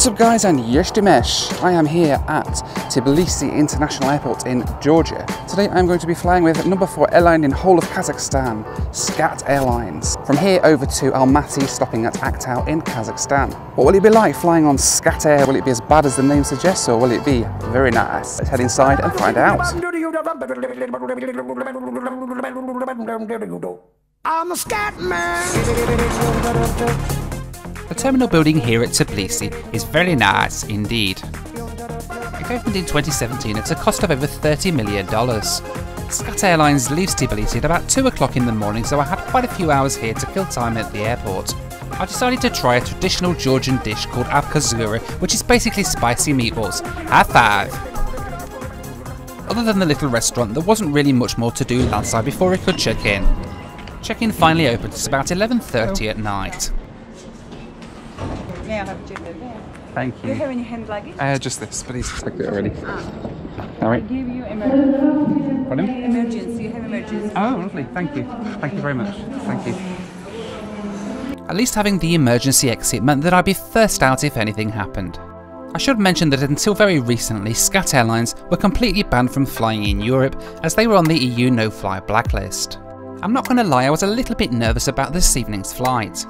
What's up guys and Yeshtimesh. I am here at Tbilisi International Airport in Georgia. Today I'm going to be flying with number 4 airline in whole of Kazakhstan, SCAT Airlines. From here over to Almaty stopping at Aktau in Kazakhstan. What will it be like flying on SCAT Air? Will it be as bad as the name suggests or will it be very nice? Let's head inside and find out. I'm a scat man. The terminal building here at Tbilisi is very nice indeed. It opened in 2017 at a cost of over $30 million. Scat Airlines leaves Tbilisi at about 2 o'clock in the morning, so I had quite a few hours here to kill time at the airport. I decided to try a traditional Georgian dish called abkhazura, which is basically spicy meatballs. High five! Other than the little restaurant, there wasn't really much more to do outside before I could check in. Check-in finally opened at about 11.30 at night. May I have there? Thank Do you have any hand luggage? Uh, just this, but he's it already. Alright. I Give you emergency. Pardon? Emergency. You have emergency. Oh, lovely. Thank you. Thank you very much. Thank you. At least having the emergency exit meant that I'd be first out if anything happened. I should mention that until very recently, SCAT Airlines were completely banned from flying in Europe as they were on the EU no-fly blacklist. I'm not going to lie, I was a little bit nervous about this evening's flight.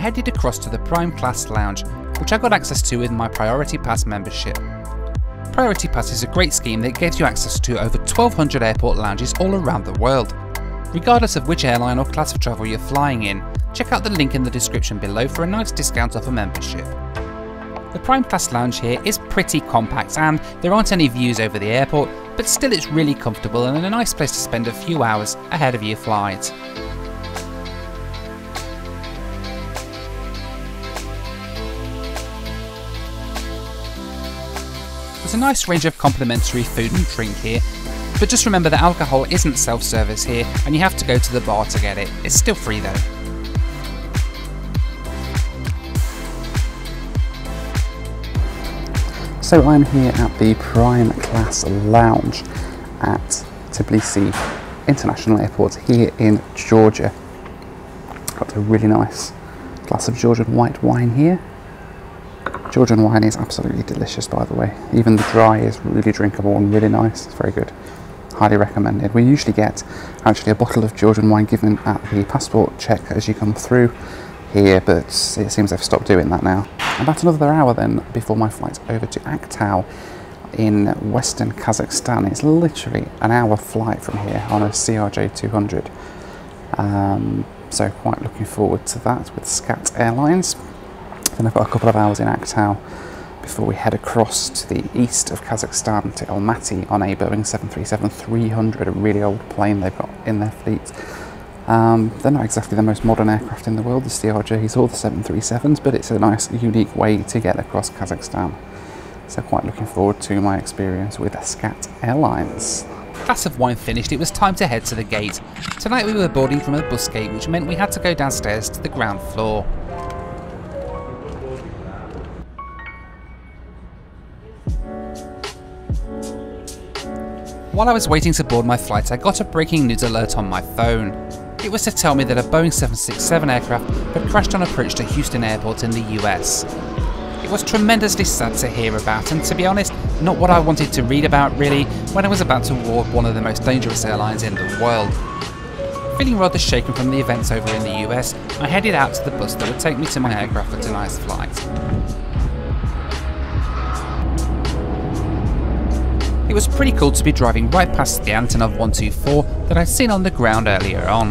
I headed across to the Prime Class Lounge, which I got access to with my Priority Pass membership. Priority Pass is a great scheme that gives you access to over 1200 airport lounges all around the world. Regardless of which airline or class of travel you're flying in, check out the link in the description below for a nice discount off a membership. The Prime Class Lounge here is pretty compact and there aren't any views over the airport, but still it's really comfortable and a nice place to spend a few hours ahead of your flight. There's a nice range of complimentary food and drink here, but just remember that alcohol isn't self-service here and you have to go to the bar to get it. It's still free though. So I'm here at the Prime Class Lounge at Tbilisi International Airport here in Georgia. Got a really nice glass of Georgian white wine here. Georgian wine is absolutely delicious by the way. Even the dry is really drinkable and really nice. It's very good. Highly recommended. We usually get actually a bottle of Georgian wine given at the passport check as you come through here, but it seems they've stopped doing that now. About another hour then before my flight over to Aktau in western Kazakhstan. It's literally an hour flight from here on a CRJ 200. Um, so quite looking forward to that with SCAT Airlines. Then I've got a couple of hours in Aktau before we head across to the east of Kazakhstan to Almaty on a Boeing 737-300, a really old plane they've got in their fleet. Um, they're not exactly the most modern aircraft in the world, the CRJs or the 737s, but it's a nice, unique way to get across Kazakhstan. So quite looking forward to my experience with SCAT Airlines. Glass of wine finished, it was time to head to the gate. Tonight we were boarding from a bus gate, which meant we had to go downstairs to the ground floor. While I was waiting to board my flight, I got a breaking news alert on my phone. It was to tell me that a Boeing 767 aircraft had crashed on approach to Houston Airport in the US. It was tremendously sad to hear about, and to be honest, not what I wanted to read about really when I was about to board one of the most dangerous airlines in the world. Feeling rather shaken from the events over in the US, I headed out to the bus that would take me to my aircraft for tonight's flight. It was pretty cool to be driving right past the Antonov 124 that I'd seen on the ground earlier on.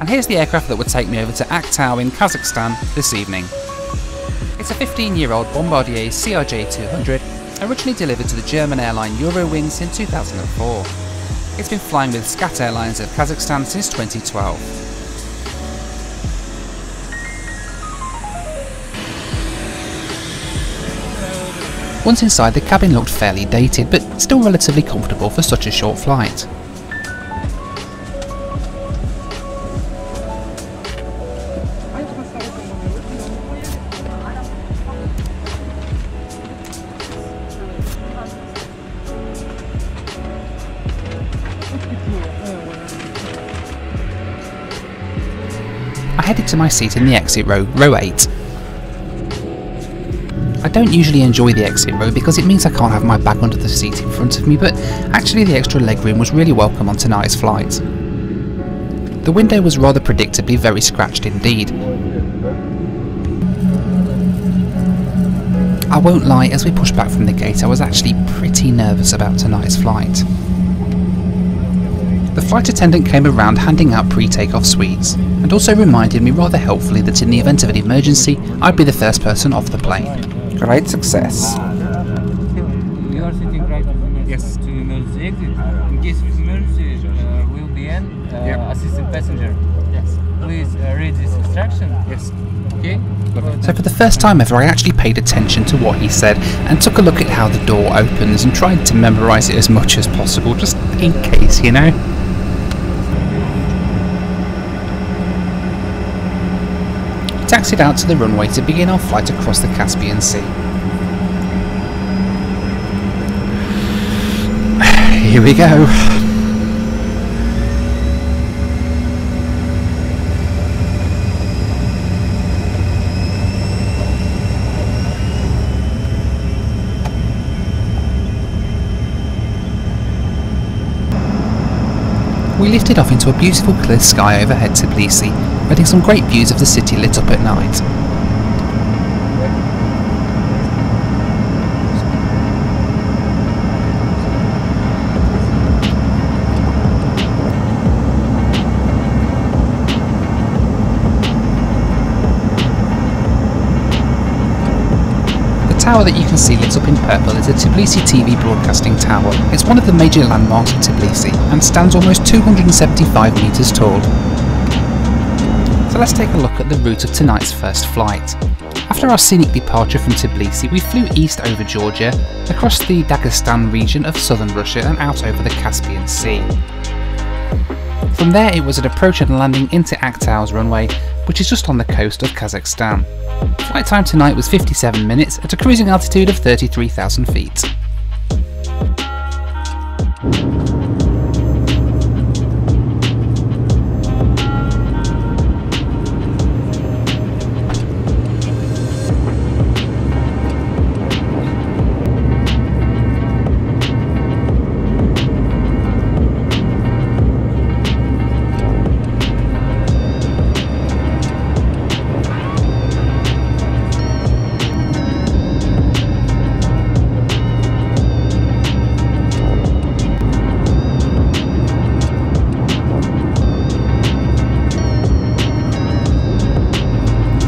And here's the aircraft that would take me over to Aktau in Kazakhstan this evening. It's a 15 year old Bombardier CRJ 200, originally delivered to the German airline Eurowings in 2004. It's been flying with SCAT Airlines of Kazakhstan since 2012. Once inside, the cabin looked fairly dated, but still relatively comfortable for such a short flight. I headed to my seat in the exit row, row 8, I don't usually enjoy the exit row because it means I can't have my bag under the seat in front of me, but actually the extra legroom was really welcome on tonight's flight. The window was rather predictably very scratched indeed. I won't lie, as we pushed back from the gate I was actually pretty nervous about tonight's flight. The flight attendant came around handing out pre-takeoff sweets, and also reminded me rather helpfully that in the event of an emergency, I'd be the first person off the plane. Great success. You are sitting right yes. to emergency exit. In case of emergency, uh, will be in uh, Yeah. assistant passenger. Yes. Please uh, read this instruction. Yes. Okay. So for the first time ever I actually paid attention to what he said and took a look at how the door opens and tried to memorise it as much as possible, just in case, you know? Taxied out to the runway to begin our flight across the Caspian Sea. Here we go. We lifted off into a beautiful clear sky overhead to Tbilisi, getting some great views of the city lit up at night. The tower that you can see lit up in purple is the Tbilisi TV Broadcasting Tower. It's one of the major landmarks of Tbilisi and stands almost 275 metres tall. Let's take a look at the route of tonight's first flight. After our scenic departure from Tbilisi, we flew east over Georgia, across the Dagestan region of southern Russia and out over the Caspian Sea. From there it was an approach and landing into Aktau's runway, which is just on the coast of Kazakhstan. Flight time tonight was 57 minutes at a cruising altitude of 33,000 feet.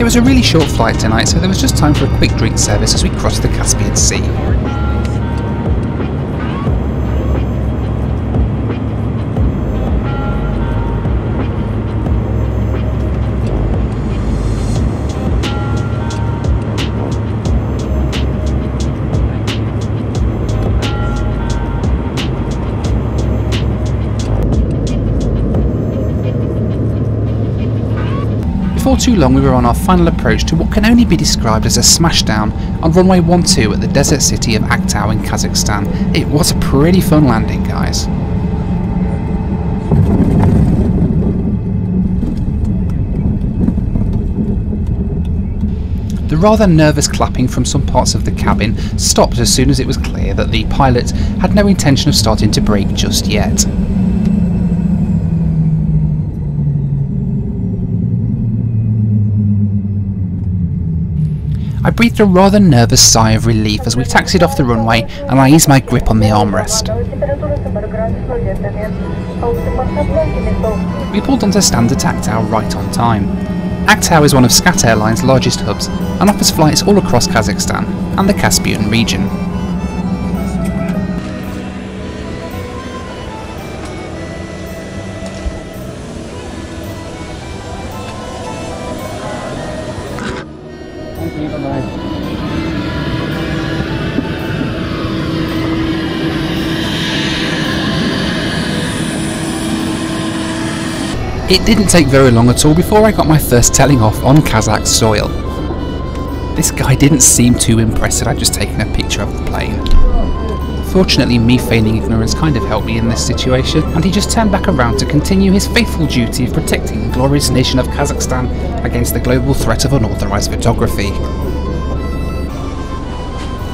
It was a really short flight tonight, so there was just time for a quick drink service as we crossed the Caspian Sea. Before too long, we were on our final approach to what can only be described as a smashdown on runway 12 at the desert city of Aktau in Kazakhstan. It was a pretty fun landing, guys. The rather nervous clapping from some parts of the cabin stopped as soon as it was clear that the pilot had no intention of starting to brake just yet. I breathed a rather nervous sigh of relief as we taxied off the runway and I eased my grip on the armrest. We pulled onto standard Aktau right on time. Aktau is one of SCAT Airlines' largest hubs and offers flights all across Kazakhstan and the Caspian region. It didn't take very long at all before I got my first telling off on Kazakh soil. This guy didn't seem too impressed that I'd just taken a picture of the plane. Fortunately, me feigning ignorance kind of helped me in this situation, and he just turned back around to continue his faithful duty of protecting the glorious nation of Kazakhstan against the global threat of unauthorised photography.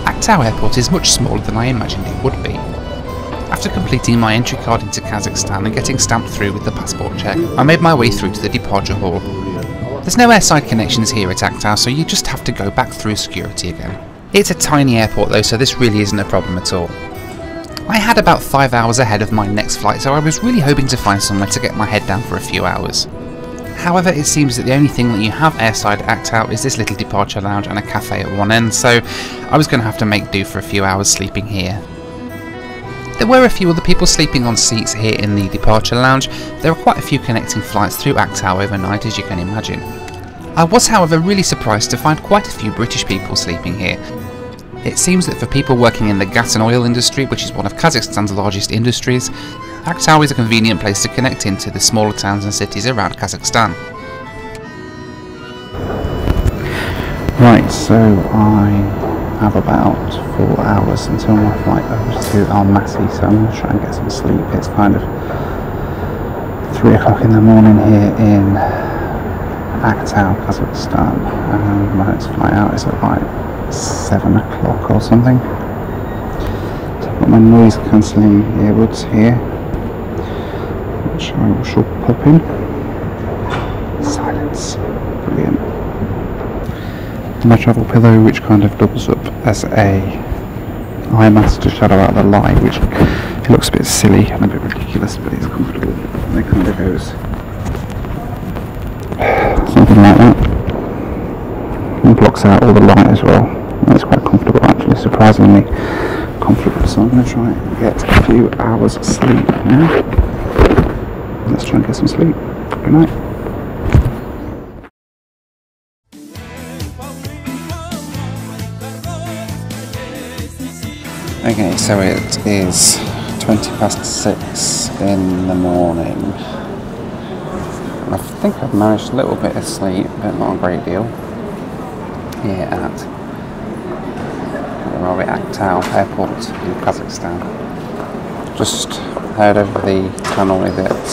Aktau Airport is much smaller than I imagined it would be. After completing my entry card into Kazakhstan and getting stamped through with the passport check, I made my way through to the departure hall. There's no airside connections here at Aktau, so you just have to go back through security again. It's a tiny airport though, so this really isn't a problem at all. I had about 5 hours ahead of my next flight, so I was really hoping to find somewhere to get my head down for a few hours. However, it seems that the only thing that you have airside at Aktau is this little departure lounge and a cafe at one end, so I was going to have to make do for a few hours sleeping here. There were a few other people sleeping on seats here in the departure lounge. There were quite a few connecting flights through Aktau overnight, as you can imagine. I was, however, really surprised to find quite a few British people sleeping here. It seems that for people working in the gas and oil industry, which is one of Kazakhstan's largest industries, Aktau is a convenient place to connect into the smaller towns and cities around Kazakhstan. Right, so I have about four hours until my flight over to Almaty, so I'm going to try and get some sleep. It's kind of three o'clock in the morning here in Aktau, Kazakhstan, and my next flight out is at like seven o'clock or something. So I've got my noise cancelling earbuds here, which I shall pop in. Silence. Brilliant my travel pillow which kind of doubles up as a eye mask to shadow out the light which it looks a bit silly and a bit ridiculous but it's comfortable. And it kind of goes something like that. And blocks out all the light as well. And it's quite comfortable actually surprisingly comfortable. So I'm going to try and get a few hours of sleep now. Let's try and get some sleep. Good night Okay, so it is 20 past 6 in the morning. I think I've managed a little bit of sleep, but not a great deal. Here at are? Aktau Airport in Kazakhstan. Just heard over the tannoy that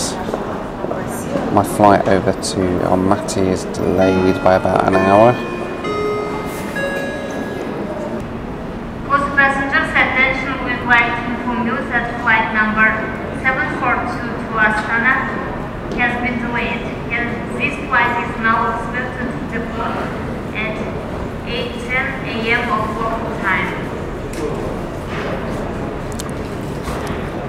my flight over to Almaty is delayed by about an hour.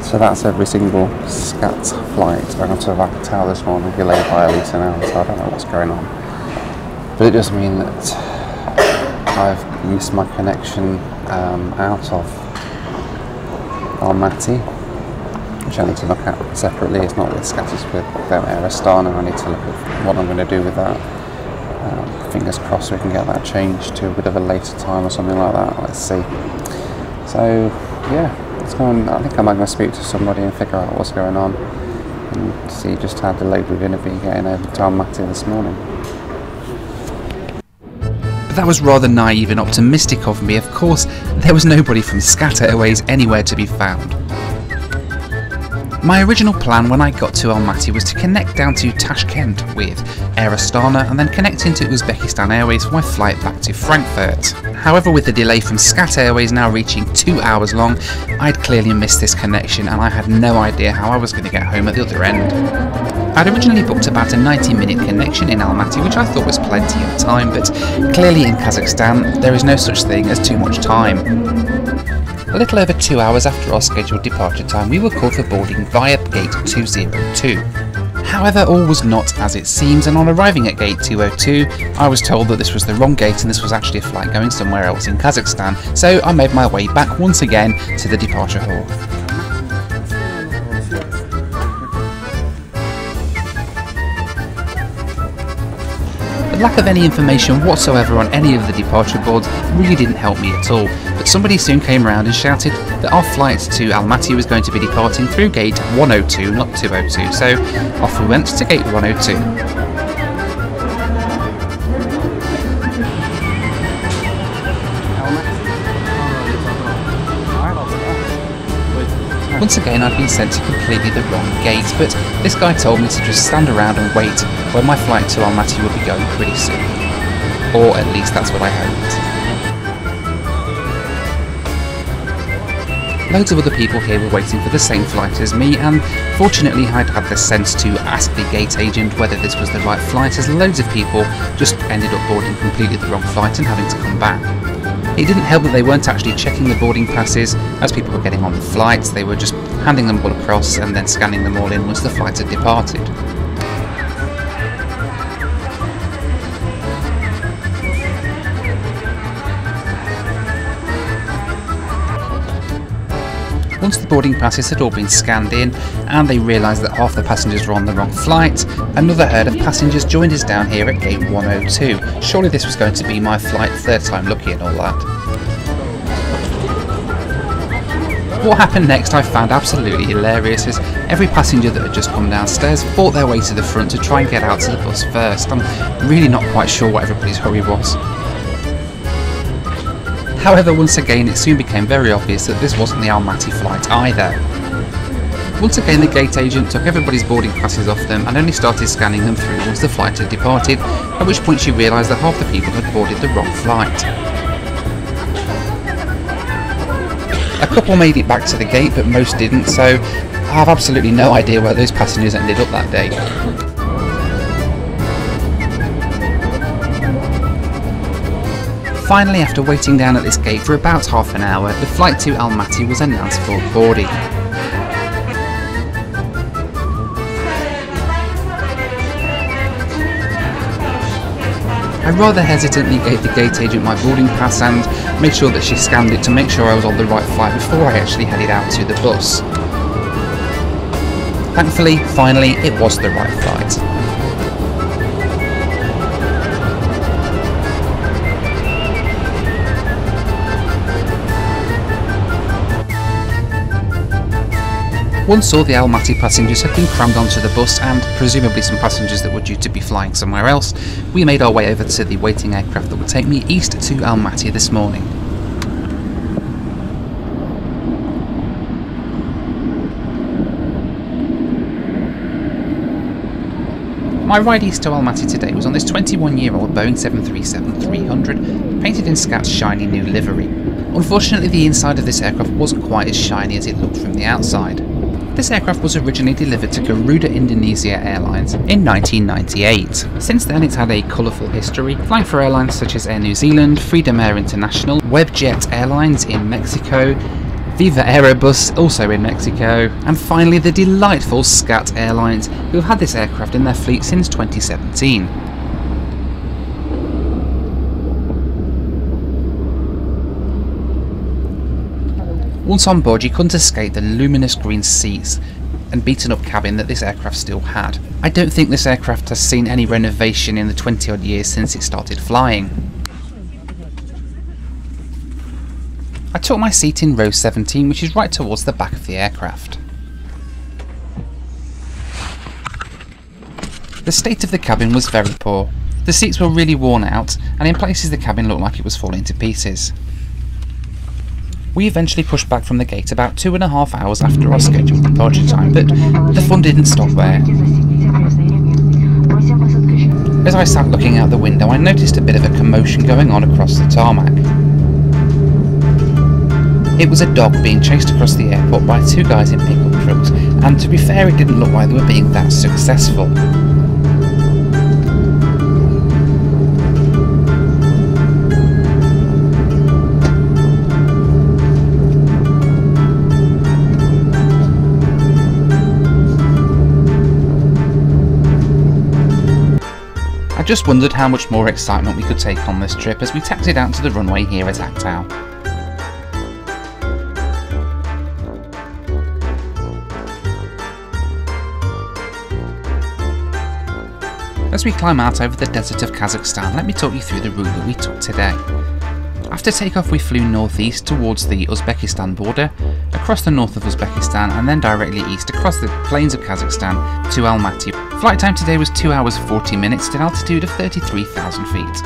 So that's every single SCAT flight out of Aktau this morning delayed by at least an hour, so I don't know what's going on. But it does mean that I've missed my connection um, out of Almaty, which I need to look at separately. It's not with SCAT, it's with um, Air Astana. I need to look at what I'm going to do with that. Um, fingers crossed we can get that changed to a bit of a later time or something like that. Let's see. So, yeah, I think I might go speak to somebody and figure out what's going on and see just how delayed we're going to be getting over to Almaty this morning. But that was rather naive and optimistic of me. Of course, there was nobody from SCAT Airways anywhere to be found. My original plan when I got to Almaty was to connect down to Tashkent with Air Astana and then connect into Uzbekistan Airways for my flight back to Frankfurt. However, with the delay from SCAT Airways now reaching two hours long, I'd clearly missed this connection and I had no idea how I was going to get home at the other end. I'd originally booked about a 90 minute connection in Almaty, which I thought was plenty of time, but clearly in Kazakhstan there is no such thing as too much time. A little over two hours after our scheduled departure time, we were called for boarding via gate 202. However, all was not as it seems, and on arriving at gate 202, I was told that this was the wrong gate and this was actually a flight going somewhere else in Kazakhstan, so I made my way back once again to the departure hall. Lack of any information whatsoever on any of the departure boards really didn't help me at all, but somebody soon came around and shouted that our flight to Almaty was going to be departing through gate 102, not 202, so off we went to gate 102. Once again I'd been sent to completely the wrong gate, but this guy told me to just stand around and wait when my flight to Almaty would be going pretty soon. Or at least that's what I hoped. Loads of other people here were waiting for the same flight as me, and fortunately I'd had the sense to ask the gate agent whether this was the right flight, as loads of people just ended up boarding completely the wrong flight and having to come back. It didn't help that they weren't actually checking the boarding passes as people were getting on the flights, they were just handing them all across and then scanning them all in once the flight had departed. Once the boarding passes had all been scanned in and they realised that half the passengers were on the wrong flight, another herd of passengers joined us down here at gate 102. Surely this was going to be my flight, third time lucky and all that. What happened next I found absolutely hilarious as every passenger that had just come downstairs fought their way to the front to try and get out to the bus first. I'm really not quite sure what everybody's hurry was. However, once again, it soon became very obvious that this wasn't the Almaty flight either. Once again, the gate agent took everybody's boarding passes off them and only started scanning them through once the flight had departed, at which point she realised that half the people had boarded the wrong flight. A couple made it back to the gate, but most didn't, so I have absolutely no idea where those passengers ended up that day. Finally, after waiting down at this gate for about half an hour, the flight to Almaty was announced for boarding. I rather hesitantly gave the gate agent my boarding pass and made sure that she scanned it to make sure I was on the right flight before I actually headed out to the bus. Thankfully, finally, it was the right flight. Once all the Almaty passengers had been crammed onto the bus and presumably some passengers that were due to be flying somewhere else, we made our way over to the waiting aircraft that would take me east to Almaty this morning. My ride east to Almaty today was on this 21 year old Boeing 737-300, painted in Scat's shiny new livery. Unfortunately the inside of this aircraft wasn't quite as shiny as it looked from the outside. This aircraft was originally delivered to Garuda Indonesia Airlines in 1998. Since then it's had a colourful history, flying for airlines such as Air New Zealand, Freedom Air International, Webjet Airlines in Mexico, Viva Aerobus, also in Mexico, and finally the delightful SCAT Airlines, who have had this aircraft in their fleet since 2017. Once on board, you couldn't escape the luminous green seats and beaten up cabin that this aircraft still had. I don't think this aircraft has seen any renovation in the 20 odd years since it started flying. I took my seat in row 17, which is right towards the back of the aircraft. The state of the cabin was very poor. The seats were really worn out, and in places the cabin looked like it was falling to pieces. We eventually pushed back from the gate about two and a half hours after our scheduled departure time, but the fun didn't stop there. As I sat looking out the window, I noticed a bit of a commotion going on across the tarmac. It was a dog being chased across the airport by two guys in pickup trucks, and to be fair, it didn't look like they were being that successful. Just wondered how much more excitement we could take on this trip as we taxied out to the runway here at Aktau. As we climb out over the desert of Kazakhstan, let me talk you through the route that we took today. After takeoff we flew northeast towards the Uzbekistan border, across the north of Uzbekistan and then directly east across the plains of Kazakhstan to Almaty. Flight time today was 2 hours 40 minutes at an altitude of 33,000 feet.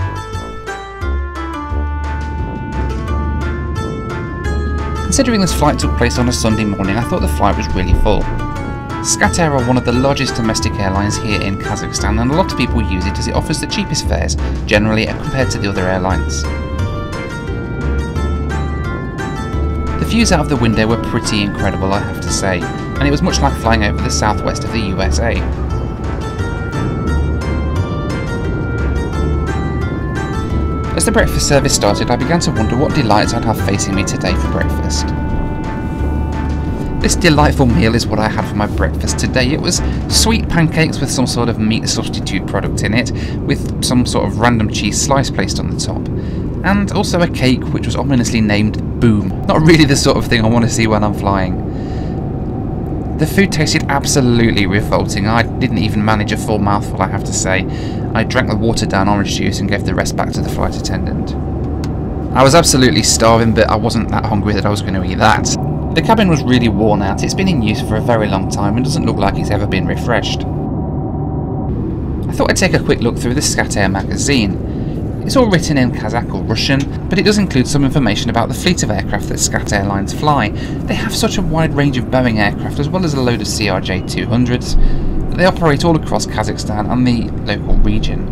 Considering this flight took place on a Sunday morning, I thought the flight was really full. SCAT Air are one of the largest domestic airlines here in Kazakhstan and a lot of people use it as it offers the cheapest fares, generally compared to the other airlines. Views out of the window were pretty incredible I have to say, and it was much like flying over the southwest of the USA. As the breakfast service started, I began to wonder what delights I'd have facing me today for breakfast. This delightful meal is what I had for my breakfast today. It was sweet pancakes with some sort of meat substitute product in it, with some sort of random cheese slice placed on the top, and also a cake which was ominously named Boom. Not really the sort of thing I want to see when I'm flying. The food tasted absolutely revolting. I didn't even manage a full mouthful, I have to say. I drank the watered down orange juice and gave the rest back to the flight attendant. I was absolutely starving, but I wasn't that hungry that I was going to eat that. The cabin was really worn out, it's been in use for a very long time and doesn't look like it's ever been refreshed. I thought I'd take a quick look through the Scat Air magazine. It's all written in Kazakh or Russian, but it does include some information about the fleet of aircraft that Scat Airlines fly. They have such a wide range of Boeing aircraft as well as a load of CRJ-200s that they operate all across Kazakhstan and the local region.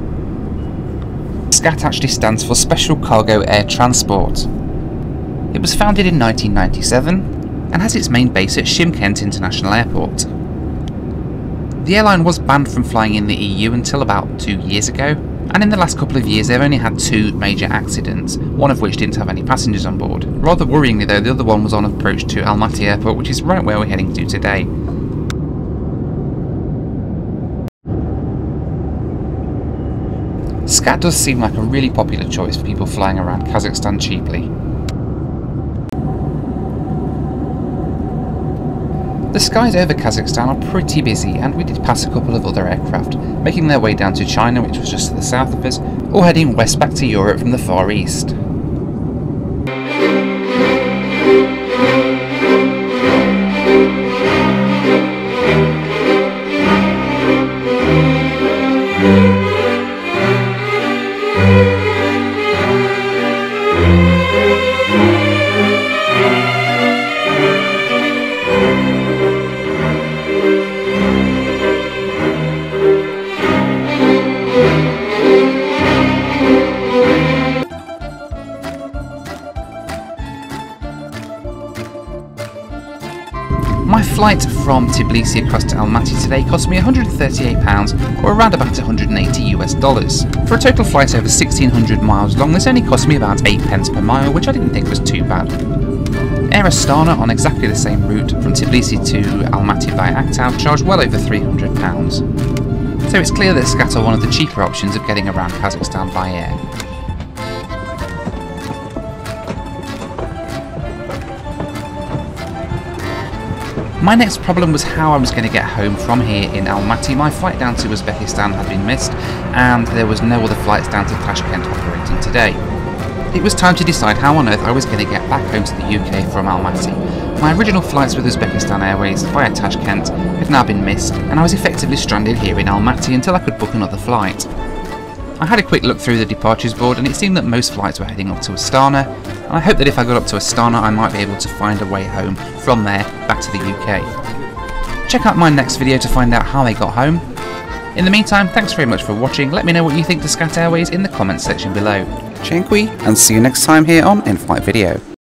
SCAT actually stands for Special Cargo Air Transport. It was founded in 1997 and has its main base at Shymkent International Airport. The airline was banned from flying in the EU until about two years ago, and in the last couple of years they've only had two major accidents, one of which didn't have any passengers on board. Rather worryingly though, the other one was on approach to Almaty Airport, which is right where we're heading to today. SCAT does seem like a really popular choice for people flying around Kazakhstan cheaply. The skies over Kazakhstan are pretty busy and we did pass a couple of other aircraft, making their way down to China which was just to the south of us, or heading west back to Europe from the Far East. From Tbilisi across to Almaty today cost me £138 or around about 180 US dollars. For a total flight over 1600 miles long this only cost me about 8 pence per mile which I didn't think was too bad. Air Astana on exactly the same route from Tbilisi to Almaty via Aktau charged well over £300. So it's clear that SCAT are one of the cheaper options of getting around Kazakhstan by air. My next problem was how I was going to get home from here in Almaty. My flight down to Uzbekistan had been missed, and there was no other flights down to Tashkent operating today. It was time to decide how on earth I was going to get back home to the UK from Almaty. My original flights with Uzbekistan Airways via Tashkent had now been missed, and I was effectively stranded here in Almaty until I could book another flight. I had a quick look through the departures board and it seemed that most flights were heading up to Astana, and I hope that if I got up to Astana I might be able to find a way home from there back to the UK. Check out my next video to find out how they got home. In the meantime, thanks very much for watching, let me know what you think to Scat Airways in the comments section below. Dziękuję, and see you next time here on In-Flight Video.